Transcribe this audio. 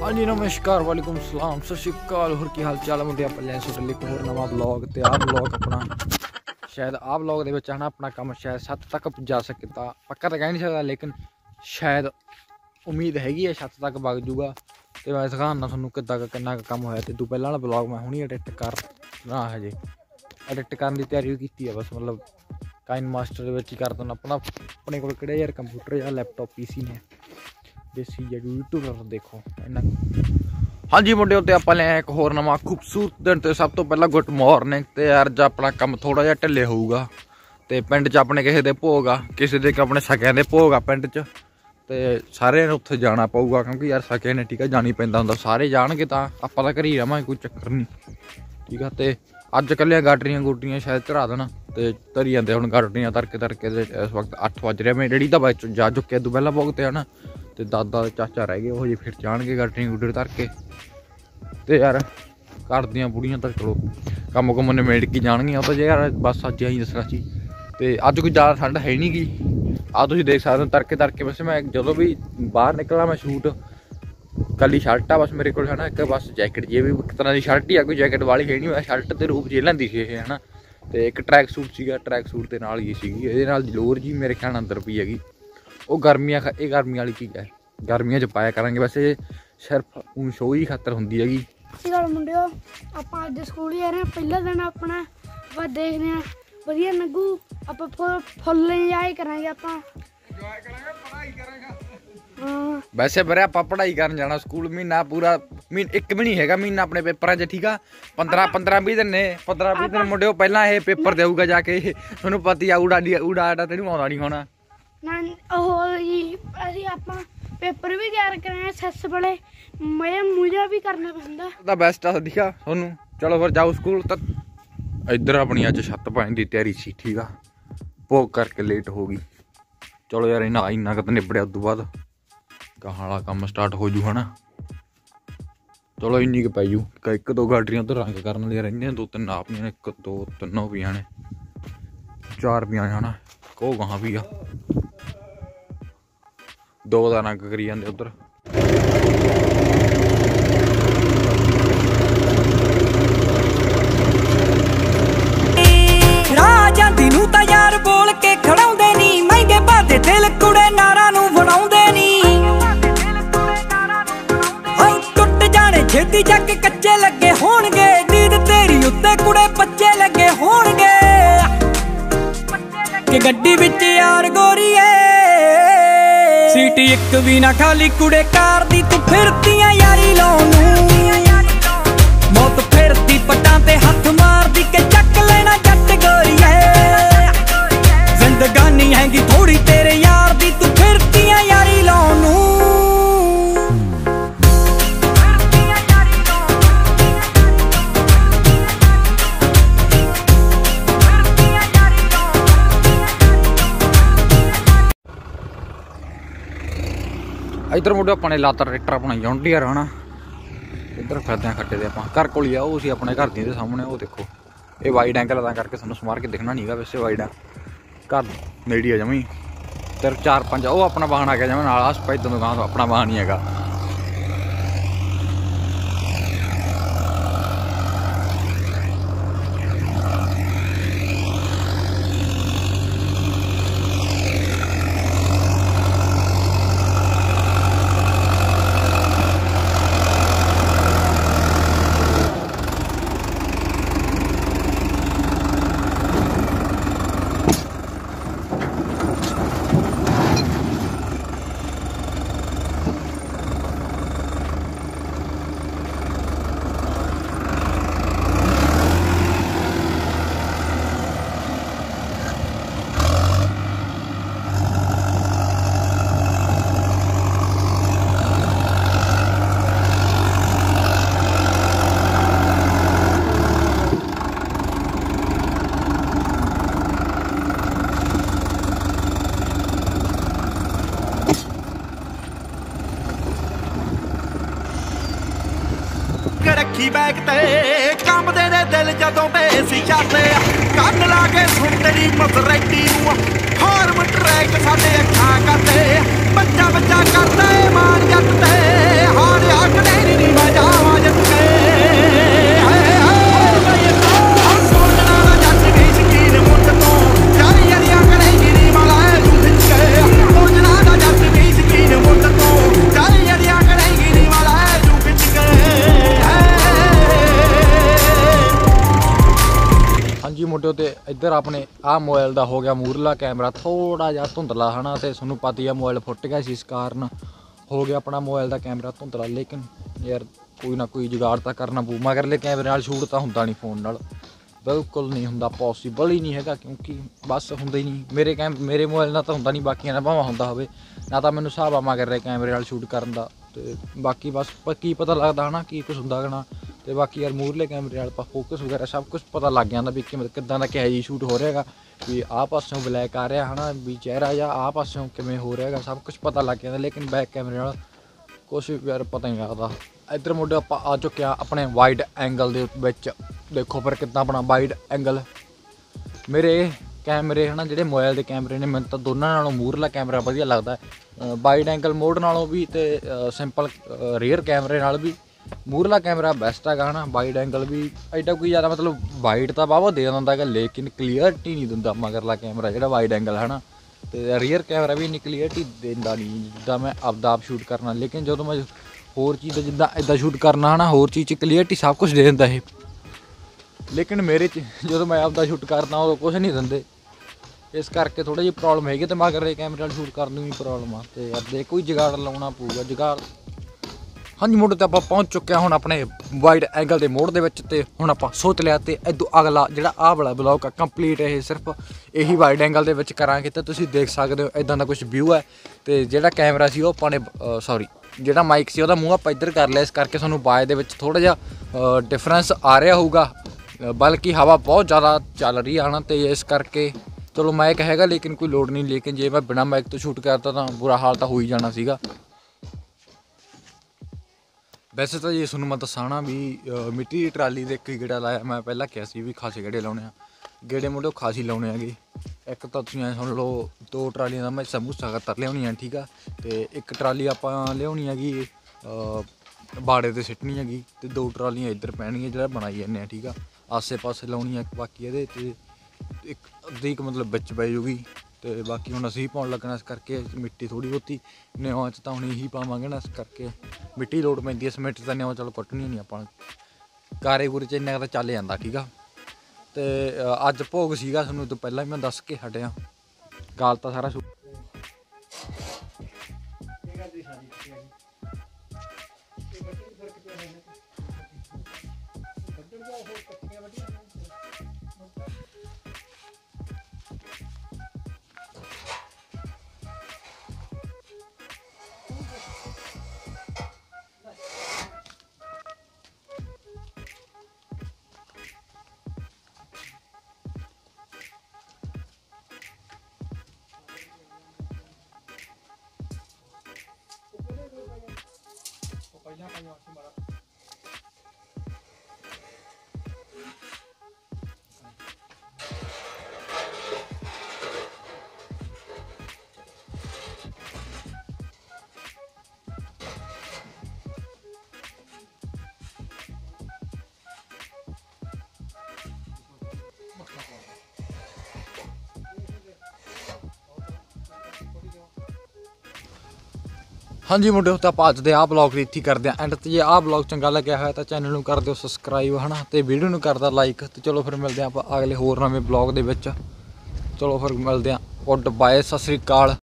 ਹਾਂਜੀ, ਨਮਸਕਾਰ, ਵਾਲੇਕੁਮ ਸਲਾਮ, ਸਤਿ ਸ਼੍ਰੀ ਅਕਾਲ, ਹੋਰ ਕੀ ਹਾਲ ਚਾਲ ਮੁੰਡੇ ਆਪਾਂ ਲੈ ਤੁਹਾਡੇ ਲਈ ਹੋਰ ਨਵਾਂ ਵਲੌਗ ਤੇ ਆਹ ਵਲੌਗ ਆਪਣਾ, ਸ਼ਾਇਦ ਆਹ ਵਲੌਗ ਦੇ ਵਿੱਚ ਹਨਾ ਆਪਣਾ ਕੰਮ ਸ਼ਾਇਦ 7 ਤੱਕ ਜਾ ਤਾਂ ਪੱਕਾ ਤਾਂ ਕਹਿ ਨਹੀਂ ਸਕਦਾ, ਲੇਕਿਨ ਸ਼ਾਇਦ ਉਮੀਦ ਹੈਗੀ ਹੈ 7 ਤੱਕ ਵਗ ਜੂਗਾ। ਤੇ ਮੈਂ ਦਿਖਾਉਣਾ ਤੁਹਾਨੂੰ ਕਿੱਦਾਂ ਕੁ, ਕਿੰਨਾ ਕੁ ਕੰਮ ਹੋਇਆ ਤੇ ਤੂੰ ਪਹਿਲਾਂ ਵਾਲਾ ਵਲੌਗ ਮੈਂ ਹੁਣੀ ਐਡਿਟ ਕਰ ਰਹਾ ਹਜੇ। ਐਡਿਟ ਕਰਨ ਦੀ ਤਿਆਰੀ ਕੀਤੀ ਹੈ ਬਸ, ਮਤਲਬ ਕਾਇਨ ਮਾਸਟਰ ਦੇ ਵਿੱਚ ਹੀ ਕਰ ਦਿੰਦਾ ਆਪਣਾ, ਆਪਣੇ ਕੋਲ ਕਿਹੜਾ ਯਾਰ ਕੰਪਿਊਟਰ ਜਾਂ ਲੈਪਟਾਪ ਪੀਸੀ ਨੇ। ਦੇਸੀ ਜਾਂ ਯੂਟਿਊਬਰ ਦੇਖੋ, ਇਹਨਾਂ ਹਾਂਜੀ ਮੁੰਡਿਓ, ਤੇ ਆਪਾਂ ਲੈ ਇੱਕ ਹੋਰ ਨਵਾਂ ਖੂਬਸੂਰਤ ਦਿਨ ਤੇ ਸਭ ਤੋਂ ਪਹਿਲਾਂ ਗੁੱਡ ਮਾਰਨਿੰਗ ਤੇ ਅੱਜ ਆਪਣਾ ਕੰਮ ਥੋੜਾ ਜਿਹਾ ਢਿੱਲੇ ਹੋਊਗਾ, ਤੇ ਪਿੰਡ 'ਚ ਆਪਣੇ ਕਿਸੇ ਦੇ ਭੋਗ ਆ, ਕਿਸੇ ਦੇ ਆਪਣੇ ਸਕਿਆਂ ਦੇ ਭੋਗ ਆ ਪਿੰਡ 'ਚ, ਤੇ ਸਾਰਿਆਂ ਨੂੰ ਉੱਥੇ ਜਾਣਾ ਪਊਗਾ, ਕਿਉਂਕਿ ਯਾਰ ਸਕੇ ਨੇ ਠੀਕ ਆ, ਜਾਣੀ ਪੈਂਦਾ ਹੁੰਦਾ, ਸਾਰੇ ਜਾਣਗੇ ਤਾਂ ਆਪਾਂ ਤਾਂ ਘਰੀ ਰਵਾਂਗੇ ਕੋਈ ਚੱਕਰ ਨਹੀਂ। ਠੀਕ ਆ, ਤੇ ਅੱਜ ਕੱਲਿਆਂ ਗਾਟਰੀਆਂ ਗੋਟਰੀਆਂ ਸ਼ਾਇਦ ਚੜਾ ਦੇਣ, ਤੇ ਧਰੀ ਜਾਂਦੇ ਹੁਣ ਗਾਟਰੀਆਂ ਤਰਕੇ ਤਰਕੇ ਤਰ ਤੇ ਇਸ ਵਕਤ 8 ਵਜ ਰਿਹਾ, ਮੈਂ ਡੈਡੀ ਤਾਂ ਬਾਅਦ ਜਾ ਚੁੱਕਿਆ ਤੂੰ ਪਹਿਲਾਂ ਭੋਗ ਤੇ ਹਨਾ ਤੇ ਦਾਦਾ ਤੇ ਚਾਚਾ ਰਹਿ ਗਏ, ਉਹ ਜੇ ਫਿਰ ਜਾਣਗੇ ਗਾਟਰੀਆਂ ਗੁੱਡਰ ਤਰ ਕੇ। ਤੇ ਯਾਰ ਘਰ ਦੀਆਂ ਬੁੜੀਆਂ ਤਾਂ ਚਲੋ ਕੰਮ ਕੁਮ ਨੇ ਮੇੜ ਕੇ ਜਾਣਗੀਆਂ, ਉਹ ਤਾਂ ਜੇ ਯਾਰ ਬਸ ਅੱਜ ਆਈ ਦੱਸਣਾ ਸੀ ਤੇ ਅੱਜ ਕੋਈ ਜ਼ਿਆਦਾ ਠੰਡ ਹੈ ਨਹੀਂ ਗੀ। ਆ ਤੁਸੀਂ ਦੇਖ ਸਕਦੇ ਹੋ ਤੜਕੇ ਤੜਕੇ, ਵੈਸੇ ਮੈਂ ਜਦੋਂ ਵੀ ਬਾਹਰ ਨਿਕਲਾਂ ਮੈਂ ਸ਼ੂਟ, ਕੱਲੀ ਸ਼ਰਟ ਆ, ਬਸ ਮੇਰੇ ਕੋਲ ਹਨਾ ਇੱਕ ਬਸ ਜੈਕਟ ਜੇ ਵੀ ਇੱਕ ਤਰ੍ਹਾਂ ਦੀ ਸ਼ਰਟ ਹੀ ਆ, ਕੋਈ ਜੈਕਟ ਵਾਲੀ ਹੈ ਨਹੀਂ ਮੈਂ ਸ਼ਰਟ ਦੇ ਰੂਪ ਜੇ ਲੈਂਦੀ ਸੀ ਇਹ ਹਨਾ ਤੇ ਇੱਕ ਟਰੈਕ ਸੂਟ ਸੀਗਾ ਟਰੈਕ ਸੂਟ ਦੇ ਨਾਲ ਹੀ ਸੀਗੀ, ਇਹਦੇ ਨਾਲ ਲੋਰ ਜੀ ਮੇਰੇ ਖਿਆਲ ਅੰਦਰ ਪਈ ਹੈਗੀ। ਉਹ ਗਰਮੀਆਂ ਇਹ ਗਰਮੀਆਂ ਵਾਲੀ ਚੀਜ਼ ਹੈ। ਗਰਮੀਆਂ 'ਚ ਪਾਇਆ ਕਰਾਂਗੇ। ਵੈਸੇ ਸਿਰਫ ਉਹ ਸ਼ੋਅ ਹੀ ਖਾਤਰ ਹੁੰਦੀ ਹੈਗੀ। ਸਤਿ ਗੱਲ ਮੁੰਡਿਓ। ਆਪਾਂ ਅੱਜ ਸਕੂਲ ਜਾ ਰਹੇ ਹਾਂ। ਪਹਿਲਾ ਦਿਨ ਆਪਣਾ ਆਪਾਂ ਦੇਖਦੇ ਹਾਂ। ਵਧੀਆ ਲੱਗੂ। ਆਪਾਂ ਫੁੱਲ ਫੁੱਲ ਇੰਜੋਏ ਕਰਾਂਗੇ ਆਪਾਂ। ਵੈਸੇ ਵੀਰੇ ਆਪਾਂ ਪੜ੍ਹਾਈ ਕਰਨ ਜਾਣਾ। ਸਕੂਲ ਮਹੀਨਾ ਪੂਰਾ ਮਹੀਨ ਇੱਕ ਵੀ ਨਹੀਂ ਹੈਗਾ ਮਹੀਨਾ ਆਪਣੇ ਪੇਪਰਾਂ 'ਚ ਠੀਕ ਆ? 15 15 20 ਦਿਨ ਨੇ। 15 20 ਦਿਨ ਮੁੰਡਿਓ ਪਹਿਲਾਂ ਇਹ ਪੇਪਰ ਦੇਊਗਾ ਜਾ ਕੇ। ਤੁਹਾਨੂੰ ਪਤਾ ਹੀ ਆ ਉਡਾ ਉਡਾ ਤੈਨੂੰ ਆਉਂਦਾ ਨਹੀਂ ਹੋਣਾ। ਨਾ ਉਹ ਜੀ, ਅਸੀਂ ਆਪਾਂ ਪੇਪਰ ਵੀ ਤਿਆਰ ਕਰਾਂਗੇ ਸੈਸ ਵਾਲੇ। ਮਜ਼ਾ ਮੁਜਾ ਵੀ ਕਰਨਾ ਪੈਂਦਾ। ਤਾਂ ਬੈਸਟ ਆ ਠੀਕ ਤੁਹਾਨੂੰ ਚਲੋ ਫਿਰ ਜਾਓ ਸਕੂਲ ਤਾਂ। ਇੱਧਰ ਆਪਣੀ ਅੱਜ ਛੱਤ ਪਾਉਣ ਦੀ ਤਿਆਰੀ ਸੀ, ਠੀਕ ਆ। ਭੋਗ ਕਰਕੇ ਲੇਟ ਹੋ ਗਈ। ਚਲੋ ਯਾਰ ਇਹਨਾਂ ਇੰਨਾ ਕੁ ਨਿਬੜਿਆ ਉਦੋਂ ਬਾਅਦ। ਗਾਹਾਂ ਵਾਲਾ ਕੰਮ ਸਟਾਰਟ ਹੋ ਜੂ, ਹਨਾ। ਚਲੋ ਇੰਨੀ ਕੁ ਪੈ ਜੂ। ਇੱਕ- ਦੋ ਗਾਡਰੀਆਂ ਤੋਂ ਰੰਗ ਕਰਨ ਲਈ ਰਹਿੰਦੀਆਂ, ਦੋ ਤਿੰਨ ਆਪਣੀਆਂ ਨੇ ਇੱਕ ਦੋ ਤਿੰਨੋਂ ਵੀ ਨੇ ਚਾਰ ਵੀ ਆਏ, ਹਨਾ। ਕੋ ਗਾਹਾਂ ਵੀ ਆ। ਦੋ ਦਾ ਰੰਗ ਕਰੀ ਜਾਂਦੇ ਉਧਰ। ਰਾਹ ਨੂੰ ਤਾਂ ਯਾਰ ਬੋਲ ਕੇ ਖੜਾਉਂਦੇ ਨਹੀਂ ਮਹਿੰਗੇ ਬਾਦੇ ਦਿਲ ਕੁੜੇ ਨਾਰਾਂ ਨੂੰ ਬਣਾਉਂਦੇ ਨਹੀਂ ਹਾਈ ਟੁੱਟ ਜਾਣੇ ਛੇਤੀ ਚੱਕ ਕੱਚੇ ਲੱਗੇ ਹੋਣਗੇ, ਨੀਂਦ ਤੇਰੀ ਉੱਤੇ ਕੁੜੇ ਬੱਚੇ ਲੱਗੇ ਹੋਣਗੇ। ਕਿ ਗੱਡੀ ਵਿੱਚ ਯਾਰ ਗੋਰੀਏ ਸੀਟ ਇੱਕ ਵੀ ਨਾ ਖਾਲੀ ਕੁੜੇ ਕਾਰ ਦੀ, ਤੂੰ ਫਿਰਦੀਆਂ ਯਾਰੀ ਲਾਉਣ ਨੂੰ। ਮੌਤ ਫਿਰਦੀ ਪੱਟਾਂ ਤੇ ਹੱਥ ਮਾਰਦੀ ਕਿ ਚੱਕ ਲੈਣਾ ਜੱਟ ਗੋਰੀਏ। ਜ਼ਿੰਦਗਾਨੀ ਹੈਗੀ ਥੋੜੀ ਤੇਰੇ ਯਾਰ ਇੱਧਰ ਮੁੰਡੇ ਆਪਾਂ ਨੇ ਲਾਤਾ ਟਰੈਕਟਰ ਆਪਣਾ ਜੌਂਡੀਅਰ ਹਨਾ। ਇੱਧਰ ਫਿਰਦੇ ਆ ਖੱਟੇ ਦੇ ਆਪਾਂ। ਘਰ ਕੋਲ ਹੀ ਆ, ਉਹ ਸੀ ਆਪਣੇ ਘਰ ਦੀ ਦੇ ਸਾਹਮਣੇ, ਉਹ ਦੇਖੋ। ਇਹ ਵਾਈਡ ਐਂਗਲ ਤਾਂ ਕਰਕੇ ਸਾਨੂੰ ਸਮਾਰ ਕੇ ਦਿਖਣਾ ਨਹੀਂਗਾ ਵੈਸੇ ਵਾਈਡ ਆ। ਘਰ ਨੇੜੀ ਆ ਜਮੀ। ਤੇ ਚਾਰ ਪੰਜ ਉਹ ਆਪਣਾ ਵਾਹਨ ਆ ਗਿਆ ਜਮੀ, ਨਾਲ ਆਸ ਪਾਈ ਤੋਂ ਦੁਕਾਨ ਤੋਂ ਆਪਣਾ ਵਾਹਨ ਹੀ ਹੈਗਾ ਕੇ ਰੱਖੀ ਬੈਗ ਤੇ ਕੰਬਦੇ ਦੇ ਦਿਲ ਜਦੋਂ ਬੇਸੀ ਜਾਂਦੇ ਕੰਨ ਲਾ ਕੇ ਸੁਣ ਤੇਰੀ ਮਸਰੈਟੀ ਨੂੰ ਹਾਰਮ ਟਰੈਕ ਸਾਡੇ ਅੱਖਾਂ ਕਰਦੇ ਬੱਚਾ ਬੱਚਾ ਕਰਦਾ ਏ ਮਾਰ ਇੱਧਰ ਆਪਣੇ ਆਹ ਮੋਬਾਈਲ ਦਾ ਹੋ ਗਿਆ ਮੂਰਲਾ ਕੈਮਰਾ ਥੋੜਾ ਜਿਹਾ ਧੁੰਦਲਾ ਹਨਾ, ਤੇ ਤੁਹਾਨੂੰ ਪਤਾ ਹੀ ਆ ਮੋਬਾਈਲ ਫੁੱਟ ਗਿਆ ਸੀ ਇਸ ਕਾਰਨ। ਹੋ ਗਿਆ ਆਪਣਾ ਮੋਬਾਈਲ ਦਾ ਕੈਮਰਾ ਧੁੰਦਲਾ, ਲੇਕਿਨ ਯਾਰ ਕੋਈ ਨਾ ਕੋਈ ਜੁਗਾੜ ਤਾਂ ਕਰਨਾ ਪਊ ਮਗਰਲੇ ਕੈਮਰੇ ਨਾਲ ਸ਼ੂਟ ਤਾਂ ਹੁੰਦਾ ਨਹੀਂ ਫੋਨ ਨਾਲ। ਬਿਲਕੁਲ ਨਹੀਂ ਹੁੰਦਾ ਪੋਸੀਬਲ ਹੀ ਨਹੀਂ ਹੈਗਾ, ਕਿਉਂਕਿ ਬਸ ਹੁੰਦਾ ਹੀ ਨਹੀਂ। ਮੇਰੇ ਕੈਮ, ਮੇਰੇ ਮੋਬਾਈਲ ਨਾਲ ਤਾਂ ਹੁੰਦਾ ਨਹੀਂ, ਬਾਕੀਆਂ ਨਾਲ ਭਾਵੇਂ ਹੁੰਦਾ ਹੋਵੇ। ਨਾ ਤਾਂ ਮੈਨੂੰ ਹਿਸਾਬ ਆ ਮਗਰਲੇ ਕੈਮਰੇ ਨਾਲ ਸ਼ੂਟ ਕਰਨ ਦਾ, ਤੇ ਬਾਕੀ ਬਸ ਪ- ਕੀ ਪਤਾ ਲੱਗਦਾ ਹਨਾ, ਕੀ ਕੁਝ ਹੁੰਦਾ ਹਨਾ ਤੇ ਬਾਕੀ ਯਾਰ ਮੂਰਲੇ ਕੈਮਰੇ ਨਾਲ ਆਪਾਂ ਫੋਕਸ ਵਗੈਰਾ ਸਭ ਕੁਝ ਪਤਾ ਲੱਗ ਜਾਂਦਾ ਵੀ ਕਿਵੇਂ ਕਿਦਾਂ ਦਾ ਕਿਹੋ ਜੀ ਸ਼ੂਟ ਹੋ ਰਿਹਾ ਹੈਗਾ, ਵੀ ਆਹ ਪਾਸਿਓਂ ਬਲੈਕ ਆ ਰਿਹਾ ਹਨਾ, ਵੀ ਚਿਹਰਾ ਜਾਂ ਆਹ ਪਾਸਿਓਂ ਕਿਵੇਂ ਹੋ ਰਿਹਾ ਹੈਗਾ, ਸਭ ਕੁਝ ਪਤਾ ਲੱਗ ਜਾਂਦਾ, ਲੇਕਿਨ ਬੈਕ ਕੈਮਰੇ ਨਾਲ ਕੁਛ ਯਾਰ ਪਤਾ ਨਹੀਂ ਲੱਗਦਾ। ਇੱਧਰ ਮੁੰਡੇ ਆਪਾਂ ਆ ਚੁੱਕਿਆ ਆਪਣੇ ਵਾਈਡ ਐਂਗਲ ਦੇ ਵਿੱਚ। ਦੇਖੋ ਫਿਰ ਕਿੱਦਾਂ ਆਪਣਾ ਵਾਈਡ ਐਂਗਲ ਮੇਰੇ ਕੈਮਰੇ ਹਨਾ, ਜਿਹੜੇ ਮੋਬਾਈਲ ਦੇ ਕੈਮਰੇ ਨੇ, ਮੈਨੂੰ ਤਾਂ ਦੋਨਾਂ ਨਾਲੋਂ ਮੂਰਲਾ ਕੈਮਰਾ ਵਧੀਆ ਲੱਗਦਾ ਵਾਈਡ ਐਂਗਲ ਮੋਡ ਨਾਲੋਂ ਵੀ ਤੇ ਸਿੰਪਲ ਰੇਅਰ ਕੈਮਰੇ ਨਾਲ ਵੀ ਮੂਰਲਾ ਕੈਮਰਾ ਬੈਸਟ ਹੈਗਾ ਹਨਾ ਵਾਈਡ ਐਂਗਲ ਵੀ ਐਡਾ ਕੋਈ ਜ਼ਿਆਦਾ ਮਤਲਬ ਵਾਈਡ ਤਾਂ ਵਾਹਵਾ ਦੇ ਦਿੰਦਾ ਹੈਗਾ, ਲੇਕਿਨ ਕਲੀਅਰਟੀ ਨਹੀਂ ਦਿੰਦਾ ਮਗਰਲਾ ਕੈਮਰਾ, ਜਿਹੜਾ ਵਾਈਡ ਐਂਗਲ ਹਨਾ। ਤੇ ਰੀਅਰ ਕੈਮਰਾ ਵੀ ਇੰਨੀ ਕਲੀਅਰਟੀ ਦਿੰਦਾ ਨਹੀਂ, ਜਿੱਦਾਂ ਮੈਂ ਆਪਦਾ ਆਪ ਸ਼ੂਟ ਕਰਨਾ, ਲੇਕਿਨ ਜਦੋਂ ਮੈਂ ਹੋਰ ਚੀਜ਼ ਦਾ ਜਿੱਦਾਂ ਇਦਾਂ ਸ਼ੂਟ ਕਰਨਾ ਹਨਾ, ਹੋਰ ਚੀਜ਼ 'ਚ ਕਲੀਅਰਟੀ ਸਭ ਕੁਝ ਦੇ ਦਿੰਦਾ ਇਹ। ਲੇਕਿਨ ਮੇਰੇ 'ਚ, ਜਦੋਂ ਮੈਂ ਆਪਦਾ ਸ਼ੂਟ ਕਰਦਾ, ਉਦੋਂ ਕੁਝ ਨਹੀਂ ਦਿੰਦੇ। ਇਸ ਕਰਕੇ ਥੋੜਾ ਜਿਹੀ ਪ੍ਰੋਬਲਮ ਹੈਗੀ ਤੇ ਮਗਰ ਦੇ ਕੈਮਰੇ ਨਾਲ ਸ਼ੂਟ ਕਰਨ ਨੂੰ ਵੀ ਪ੍ਰੋਬਲਮ ਆ, ਤੇ ਯਾਰ ਕੋਈ ਜੁਗਾੜ ਲਾਉਣਾ ਪਊਗਾ, ਜੁਗਾੜ ਹਾਂਜੀ, ਮੋੜ ਤੇ ਆਪਾਂ ਪਹੁੰਚ ਚੁੱਕੇ ਹਾਂ ਹੁਣ ਆਪਣੇ ਵਾਈਡ ਐਂਗਲ ਦੇ ਮੋੜ ਦੇ ਵਿੱਚ ਤੇ ਹੁਣ ਆਪਾਂ ਸੋਚ ਲਿਆ ਤੇ ਇਦੋਂ ਅਗਲਾ ਜਿਹੜਾ ਆਹ ਵਾਲਾ ਬਲੌਗ ਆ ਕੰਪਲੀਟ ਇਹ ਸਿਰਫ ਇਹੀ ਵਾਈਡ ਐਂਗਲ ਦੇ ਵਿੱਚ ਕਰਾਂਗੇ ਤੇ ਤੁਸੀਂ ਦੇਖ ਸਕਦੇ ਹੋ ਇਦਾਂ ਦਾ ਕੁਝ ਵਿਊ ਹੈ ਤੇ ਜਿਹੜਾ ਕੈਮਰਾ ਸੀ ਉਹ ਆਪਾਂ ਨੇ ਸੌਰੀ ਜਿਹੜਾ ਮਾਈਕ ਸੀ ਉਹਦਾ ਮੂੰਹ ਆਪਾਂ ਇੱਧਰ ਕਰ ਲਿਆ, ਇਸ ਕਰਕੇ ਸਾਨੂੰ ਆਵਾਜ਼ ਦੇ ਵਿੱਚ ਥੋੜਾ ਜਿਹਾ ਡਿਫਰੈਂਸ ਆ ਰਿਹਾ ਹੋਊਗਾ। ਬਲਕਿ ਹਵਾ ਬਹੁਤ ਜ਼ਿਆਦਾ ਚੱਲ ਰਹੀ ਆ ਨਾ ਤੇ ਇਸ ਕਰਕੇ ਚਲੋ ਮਾਈਕ ਹੈਗਾ, ਲੇਕਿਨ ਕੋਈ ਲੋਡ ਨਹੀਂ, ਲੇਕਿਨ ਜੇ ਮੈਂ ਬਿਨਾ ਮਾਈਕ ਤੋਂ ਸ਼ੂਟ ਕਰਤਾ ਤਾਂ ਬੁਰਾ ਹਾਲ ਤਾਂ ਹੋ ਹੀ ਜਾਣਾ ਸੀਗਾ। ਵੈਸੇ ਤਾਂ ਜੇ ਤੁਹਾਨੂੰ ਮੈਂ ਦੱਸਾਣਾ ਵੀ ਅ, ਮਿੱਟੀ ਦੀ ਟਰਾਲੀ ਦੇ ਇੱਕ ਗੇੜਾ ਲਾਇਆ ਮੈਂ ਪਹਿਲਾਂ ਕਿਹਾ ਸੀ ਵੀ ਖਾਸੇ ਗੇੜੇ ਲਾਉਣੇ ਆ। ਗੇੜੇ ਮੁੰਡੇ ਖਾਸੀ ਲਾਉਣੇ ਆਗੇ ਇੱਕ ਤਾਂ ਤੁਸੀਂ ਐ ਸੁਣ ਲਓ ਦੋ ਟਰਾਲੀਆਂ ਦਾ ਮੈਂ ਸਮੂਸਾ ਕਰ ਲਿਆਉਣੀਆਂ ਠੀਕ ਆ? ਤੇ ਇੱਕ ਟਰਾਲੀ ਆਪਾਂ ਲਿਆਉਣੀ ਹੈਗੀ ਅ, ਬਾੜੇ ਤੇ ਸਿੱਟਣੀ ਹੈਗੀ ਤੇ ਦੋ ਟਰਾਲੀਆਂ ਇੱਧਰ ਪੈਣਗੀਆਂ ਜਿਹੜਾ ਬਣਾਈ ਜਾਂਦੇ ਆ ਠੀਕ ਆ? ਆਸੇ ਪਾਸੇ ਲਾਉਣੀ ਹੈ ਇੱਕ ਬਾਕੀ ਇਹਦੇ ਤੇ ਇੱਕ ਅੱਧੀ ਕੁ ਮਤਲਬ ਵਿੱਚ ਪੈ ਜੂਗੀ। ਤੇ ਬਾਕੀ ਹੁਣ ਅਸੀਂ ਪਾਉਣ ਲੱਗਣਾ ਇਸ ਕਰਕੇ ਮਿੱਟੀ ਥੋੜੀ ਬਹੁਤੀ ਨਿਆਂ ਚ ਤਾਂ ਹੁਣ ਇਹੀ ਪਾਵਾਂਗੇ ਨਾ ਇਸ ਕਰਕੇ। ਮਿੱਟੀ ਲੋਡ ਪੈਂਦੀ ਹੈ, ਸਮਿੰਟ ਤਾਂ ਨਿਆਂ ਚਲੋ ਕੱਟਣੀ ਨਹੀਂ ਆਪਾਂ। ਕਾਰੇ ਗੁਰੇ ਚ ਇੰਨਾ ਕੁ ਤਾਂ ਚੱਲ ਜਾਂਦਾ ਠੀਕ ਆ ਤੇ ਅੱਜ ਭੋਗ ਸੀਗਾ ਤੁਹਾਨੂੰ ਤੋਂ ਪਹਿਲਾਂ ਹੀ ਮੈਂ ਦੱਸ ਕੇ ਹਟਿਆ। ਗਾਲ ਤਾਂ ਸਾਰਾ 你要不要先把它 ਹਾਂਜੀ ਮੁੰਡਿਓ, ਤਾਂ ਆਪਾਂ ਅੱਜ ਦੇ ਆਹ ਬਲੌਗ ਦੀ ਇੱਥੇ ਹੀ ਕਰਦੇ ਆਂ ਐਂਡ ਤੇ। ਜੇ ਆਹ ਬਲੌਗ ਚੰਗਾ ਲੱਗਿਆ ਹੋਇਆ ਤਾਂ ਚੈਨਲ ਨੂੰ ਕਰ ਦਿਓ ਸਬਸਕ੍ਰਾਈਬ ਹਨਾ? ਤੇ ਵੀਡੀਓ ਨੂੰ ਕਰਦਾ ਲਾਈਕ ਤੇ ਚਲੋ ਫਿਰ ਮਿਲਦੇ ਆਂ ਆਪਾਂ ਅਗਲੇ ਹੋਰ ਨਵੇਂ ਬਲੌਗ ਦੇ ਵਿੱਚ। ਚਲੋ ਫਿਰ ਮਿਲਦੇ ਆਂ ਗੁੱਡ ਬਾਏ ਸਤਿ ਸ੍ਰੀ ਅਕਾਲ।